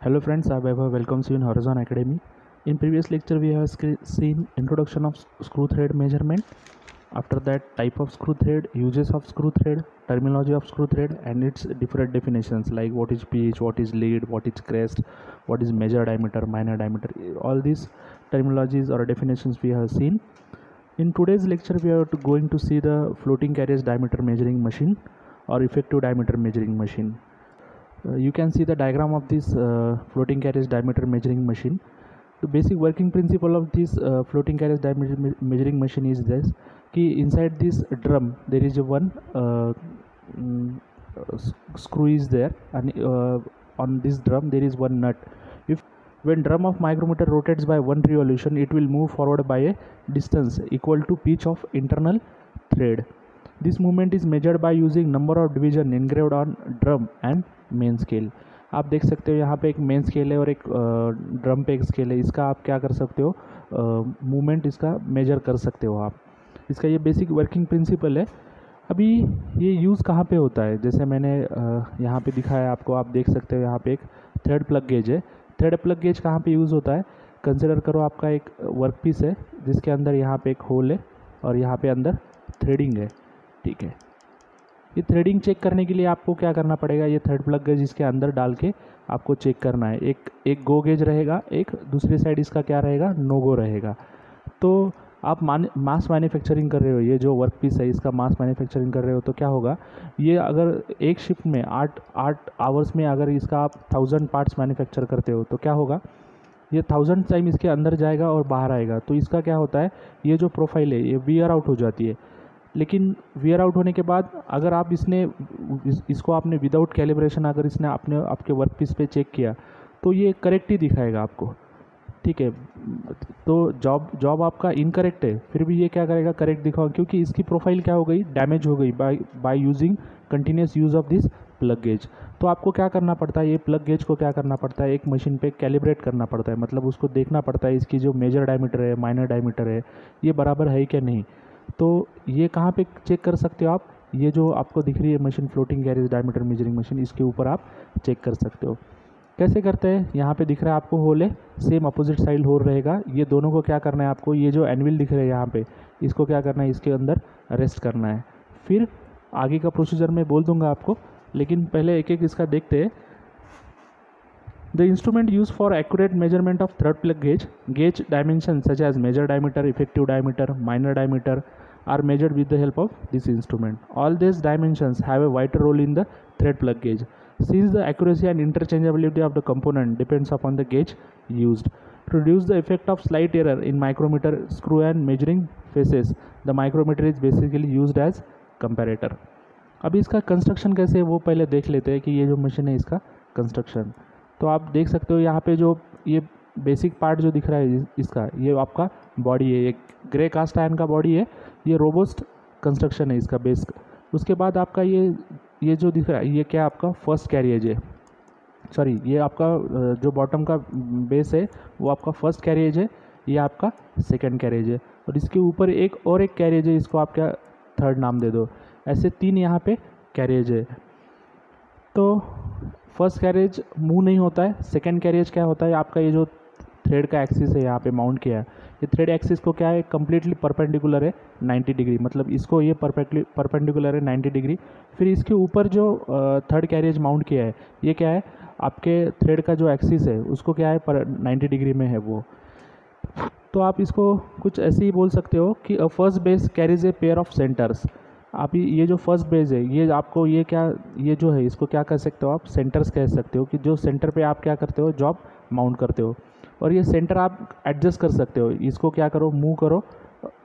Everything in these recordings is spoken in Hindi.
Hello friends, I Vaibhav welcomes you in Horizon Academy. In previous lecture we have seen introduction of screw thread measurement. After that type of screw thread, uses of screw thread, terminology of screw thread and its different definitions like what is pitch, what is lead, what is crest, what is major diameter, minor diameter. Eh, all these terminologies or definitions we have seen. In today's lecture we are going to see the floating carriage diameter measuring machine or effective diameter measuring machine. Uh, you can see the diagram of this uh, floating carriage diameter measuring machine. The basic working principle of this uh, floating carriage diameter me- measuring machine is this. कि inside this drum there is a one uh, mm, uh, screw is there and uh, on this drum there is one nut. If when drum of micrometer rotates by one revolution it will move forward by a distance equal to pitch of internal thread this movement is measured by using number of division engraved on drum and main scale आप देख सकते हो यहाँ पे एक मेन स्केल है और एक ड्रम पे एक स्केल है। इसका आप क्या कर सकते हो मूवमेंट इसका मेजर कर सकते हो आप। इसका ये बेसिक वर्किंग प्रिंसिपल है। अभी ये यूज़ कहाँ पे होता है? जैसे मैंने यहाँ पे दिखाया आपको, आप देख सकते हो यहाँ पे एक थ्रेड प्लग गेज है। थ्रेड प्लग गेज कहाँ पे यूज़ होता है? कंसिडर करो आपका एक वर्क पीस है, जिसके अंदर यहाँ पे एक होल है और यहाँ पे अंदर थ्रेडिंग है। ठीक है। ये थ्रेडिंग चेक करने के लिए आपको क्या करना पड़ेगा? ये थर्ड प्लग गेज इसके अंदर डाल के आपको चेक करना है। एक एक गो गेज रहेगा, एक दूसरी साइड इसका क्या रहेगा? नो गो रहेगा। तो आप मान मास मैन्युफैक्चरिंग कर रहे हो, ये जो वर्क पीस है, इसका मास मैन्युफैक्चरिंग कर रहे हो तो क्या होगा? ये अगर एक शिफ्ट में आठ आठ आवर्स में अगर इसका आप थाउज़ेंड पार्ट्स मैन्युफैक्चर करते हो तो क्या होगा? ये थाउज़ेंड टाइम इसके अंदर जाएगा और बाहर आएगा। तो इसका क्या होता है? ये जो प्रोफ़ाइल है, ये वियर आउट हो जाती है। लेकिन वेयर आउट होने के बाद अगर आप इसने इस, इसको आपने विदाउट कैलिब्रेशन अगर इसने आपने आपके वर्क पीस पर चेक किया तो ये करेक्ट ही दिखाएगा आपको। ठीक है? तो जॉब जॉब आपका इनकरेक्ट है फिर भी ये क्या करेगा? करेक्ट दिखाओ क्योंकि इसकी प्रोफ़ाइल क्या हो गई? डैमेज हो गई by by using continuous use of this plug gauge तो आपको क्या करना पड़ता है? ये प्लग गेज को क्या करना पड़ता है? एक मशीन पे कैलिब्रेट करना पड़ता है। मतलब उसको देखना पड़ता है इसकी जो मेजर डायमीटर है माइनर डायमीटर है ये बराबर है क्या नहीं? तो ये कहाँ पे चेक कर सकते हो आप? ये जो आपको दिख रही है machine floating carriage diameter measuring machine इसके ऊपर आप चेक कर सकते हो। कैसे करते हैं? यहाँ पे दिख रहा है आपको होल है सेम अपोजिट साइड होल रहेगा। ये दोनों को क्या करना है आपको? ये जो एनविल दिख रहा है यहाँ पे, इसको क्या करना है? इसके अंदर रेस्ट करना है। फिर आगे का प्रोसीजर मैं बोल दूँगा आपको, लेकिन पहले एक एक इसका देखते हैं। The instrument used for accurate measurement of thread plug gauge, gauge dimensions such as major diameter, effective diameter, minor diameter are measured with the help of this instrument. All these dimensions have a vital role in the thread plug gauge. Since the accuracy and interchangeability of the component depends upon the gauge used. To reduce the effect of slight error in micrometer screw and measuring faces, the micrometer is basically used as comparator. अभी इसका कंस्ट्रक्शन कैसे है वो पहले देख लेते हैं कि ये जो मशीन है इसका कंस्ट्रक्शन तो आप देख सकते हो यहाँ पे जो ये बेसिक पार्ट जो दिख रहा है इसका, ये आपका बॉडी है ये ग्रे कास्ट आयन का बॉडी है, ये रोबोस्ट कंस्ट्रक्शन है इसका बेस उसके बाद आपका ये ये जो दिख रहा है, ये क्या आपका फ़र्स्ट कैरियज है। सॉरी ये आपका जो बॉटम का बेस है, वो आपका फ़र्स्ट कैरिएज है, ये आपका सेकंड कैरेज है। और इसके ऊपर एक और एक कैरेज है, इसको आप क्या थर्ड नाम दे दो। ऐसे तीन यहाँ पे कैरेज है। तो फ़र्स्ट कैरेज मूव नहीं होता है, सेकेंड कैरेज क्या होता है, आपका ये जो थ्रेड का एक्सिस है, यहाँ पे माउंट किया है, ये थ्रेड एक्सिस को क्या है कम्प्लीटली परपेंडिकुलर है 90 डिग्री मतलब इसको ये परफेक्टली परपेंडिकुलर है 90 डिग्री फिर इसके ऊपर जो थर्ड कैरेज माउंट किया है, ये क्या है, आपके थ्रेड का जो एक्सिस है, उसको क्या है, पर 90 डिग्री में है वो। तो आप इसको कुछ ऐसे ही बोल सकते हो कि first base carriage a pair of centres आप ये जो फ़र्स्ट बेस है, ये आपको ये क्या, ये जो है, इसको क्या कह सकते हो आप? सेंटर्स कह सकते हो कि जो सेंटर पे आप क्या करते हो? जॉब माउंट करते हो। और ये सेंटर आप एडजस्ट कर सकते हो। इसको क्या करो? मूव करो।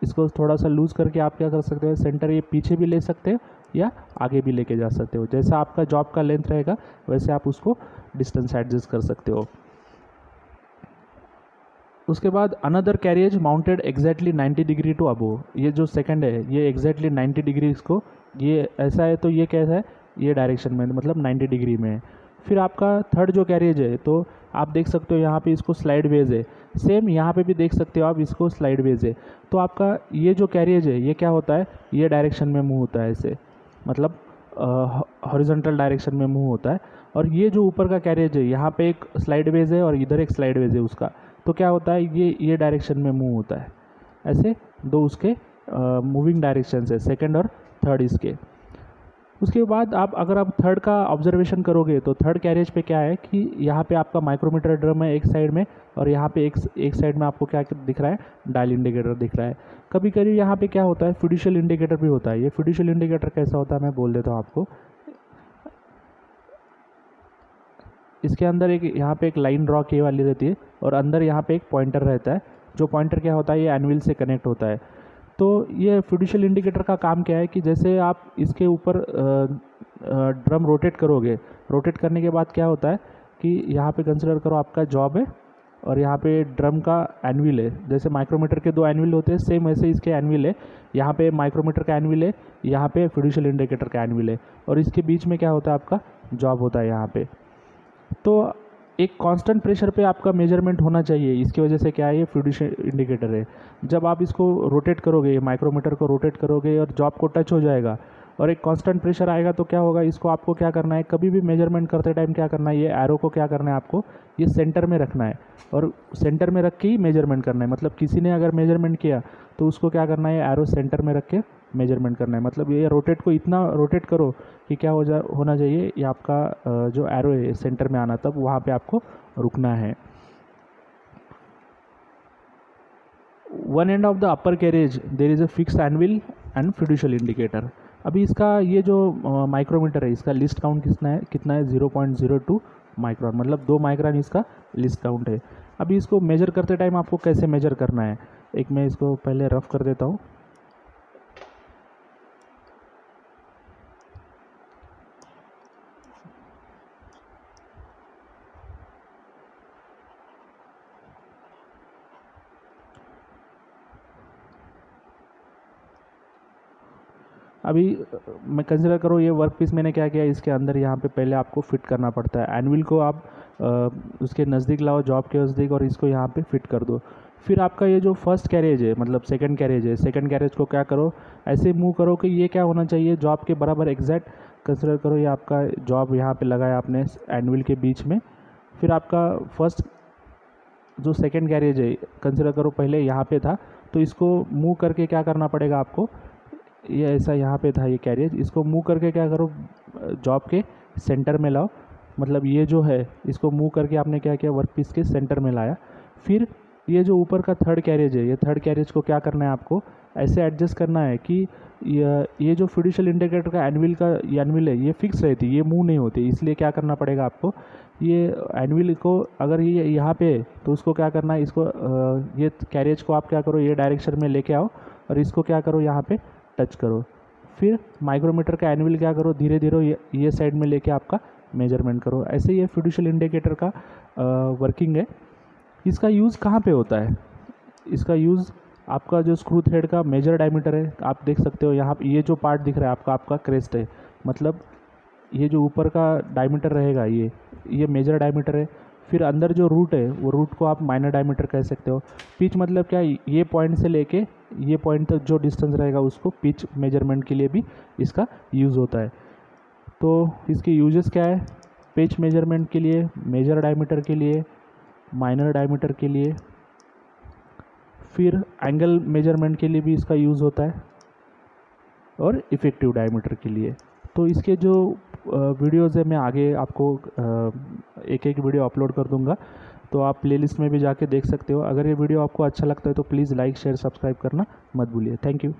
इसको थोड़ा सा लूज़ करके आप क्या कर सकते हो? सेंटर ये पीछे भी ले सकते हो या आगे भी लेके जा सकते हो। जैसा आपका जॉब का लेंथ रहेगा, वैसे आप उसको डिस्टेंस एडजस्ट कर सकते हो। उसके बाद another carriage mounted exactly 90 degree to above ये जो सेकंड है, ये एग्जैक्टली 90 डिग्री इसको, ये ऐसा है तो ये कैसा है? ये डायरेक्शन में मतलब 90 डिग्री में है। फिर आपका थर्ड जो कैरियज है तो आप देख सकते हो यहाँ पे इसको स्लाइड वेज है। सेम यहाँ पे भी देख सकते हो आप इसको स्लाइड वेज है। तो आपका ये जो कैरियज है, ये क्या होता है? ये डायरेक्शन में मूव होता है ऐसे। मतलब हॉरिजॉन्टल डायरेक्शन में मूव होता है। और ये जो ऊपर का कैरियज है, यहाँ पे एक स्लाइड वेज है और इधर एक स्लाइड वेज है उसका। तो क्या होता है, ये ये डायरेक्शन में मूव होता है। ऐसे दो उसके मूविंग डायरेक्शन है सेकेंड और थर्ड इसके। उसके बाद आप, अगर आप थर्ड का ऑब्जर्वेशन करोगे तो थर्ड कैरेज पे क्या है कि यहाँ पे आपका माइक्रोमीटर ड्रम है एक साइड में, और यहाँ पे एक एक साइड में आपको क्या दिख रहा है डायल इंडिकेटर दिख रहा है। कभी कभी यहाँ पे क्या होता है फिडिशियल इंडिकेटर भी होता है। ये फिडिशियल इंडिकेटर कैसा होता है, मैं बोल देता हूँ आपको। इसके अंदर एक यहाँ पे एक लाइन ड्रॉ की वाली रहती है और अंदर यहाँ पे एक पॉइंटर रहता है। जो पॉइंटर क्या होता है? ये एनविल से कनेक्ट होता है। तो ये फिडिशियल इंडिकेटर का काम क्या है कि जैसे आप इसके ऊपर ड्रम रोटेट करोगे रोटेट करने के बाद क्या होता है कि यहाँ पे कंसिडर करो आपका जॉब है और यहाँ पे ड्रम का एनविल है। जैसे माइक्रोमीटर के दो एनविल होते हैं सेम वैसे इसके एनविल है। यहाँ पे माइक्रोमीटर का एनविल है, यहाँ पे फिडिशियल इंडिकेटर का एनविल है। और इसके बीच में क्या होता है आपका जॉब होता है यहाँ पे। तो एक कांस्टेंट प्रेशर पे आपका मेज़रमेंट होना चाहिए। इसकी वजह से क्या है, ये फ्लूडिश इंडिकेटर है। जब आप इसको रोटेट करोगे माइक्रोमीटर को रोटेट करोगे और जॉब को टच हो जाएगा और एक कांस्टेंट प्रेशर आएगा तो क्या होगा, इसको आपको क्या करना है, कभी भी मेज़रमेंट करते टाइम क्या करना है, ये एरो को क्या करना है आपको, ये सेंटर में रखना है और सेंटर में रख के ही मेज़रमेंट करना है। मतलब किसी ने अगर मेज़रमेंट किया तो उसको क्या करना है एरो सेंटर में रख के मेज़रमेंट करना है। मतलब ये रोटेट को इतना रोटेट करो कि क्या हो जा, होना चाहिए, ये आपका जो एरो है सेंटर में आना, तब वहाँ पे आपको रुकना है। One end of the upper carriage there is a fix anvil and fiducial indicator अभी इसका ये जो माइक्रोमीटर है, इसका लिस्ट काउंट कितना है? कितना है? Zero point zero two micron मतलब दो माइक्रॉन इसका लिस्ट काउंट है। अभी इसको मेजर करते टाइम आपको कैसे मेजर करना है? एक मैं इसको पहले रफ कर देता हूँ। अभी मैं कंसिडर करो ये वर्क पीस मैंने क्या किया इसके अंदर यहाँ पे पहले आपको फिट करना पड़ता है। एनविल को आप आ, उसके नज़दीक लाओ जॉब के नज़दीक और इसको यहाँ पे फिट कर दो। फिर आपका ये जो फ़र्स्ट कैरेज है मतलब सेकंड कैरेज है सेकंड कैरेज को क्या करो ऐसे मूव करो कि ये क्या होना चाहिए जॉब के बराबर एग्जैक्ट कंसिडर करो ये आपका जॉब यहाँ पर लगाया आपने एनविल के बीच में। फिर आपका फ़र्स्ट जो सेकेंड कैरेज है कंसिडर करो पहले यहाँ पर था तो इसको मूव करके क्या करना पड़ेगा आपको? ये ऐसा यहाँ पे था, ये कैरियर इसको मूव करके क्या करो जॉब के सेंटर में लाओ। मतलब ये जो है, इसको मूव करके आपने क्या किया वर्क पीस के सेंटर में लाया। फिर ये जो ऊपर का थर्ड कैरेज है, ये थर्ड कैरेज को क्या करना है आपको? ऐसे एडजस्ट करना है कि ये जो फिडिशियल इंडिकेटर का एनविल का एनविल है, ये फिक्स रहती, ये मूव नहीं होती। इसलिए क्या करना पड़ेगा आपको? ये एनविल को अगर ये यहाँ पे तो उसको क्या करना है, इसको ये कैरेज को आप क्या करो, ये डायरेक्शन में लेके आओ। और इसको क्या करो यहाँ पे? टच करो। फिर माइक्रोमीटर का एनविल क्या करो? धीरे धीरे ये साइड में लेके आपका मेज़रमेंट करो। ऐसे ये फिडिशियल इंडिकेटर का वर्किंग है। इसका यूज़ कहाँ पे होता है? इसका यूज़ आपका जो स्क्रू थ्रेड का मेजर डायमीटर है, आप देख सकते हो यहाँ ये जो पार्ट दिख रहा है आपका आपका क्रेस्ट है। मतलब ये जो ऊपर का डायमीटर रहेगा, ये ये मेजर डायमीटर है। फिर अंदर जो रूट है, वो रूट को आप माइनर डायमीटर कह सकते हो। पिच मतलब क्या ये पॉइंट से लेके ये पॉइंट तक जो डिस्टेंस रहेगा उसको पिच मेज़रमेंट के लिए भी इसका यूज़ होता है। तो इसके यूजेस क्या है? पिच मेज़रमेंट के लिए मेजर डायमीटर के लिए माइनर डायमीटर के लिए, फिर एंगल मेज़रमेंट के लिए भी इसका यूज़ होता है, और इफ़ेक्टिव डायमीटर के लिए। तो इसके जो वीडियोज़ है, मैं आगे आपको एक एक वीडियो अपलोड कर दूँगा। तो आप प्लेलिस्ट में भी जाके देख सकते हो। अगर ये वीडियो आपको अच्छा लगता है तो प्लीज़ लाइक शेयर सब्सक्राइब करना मत भूलिए। Thank you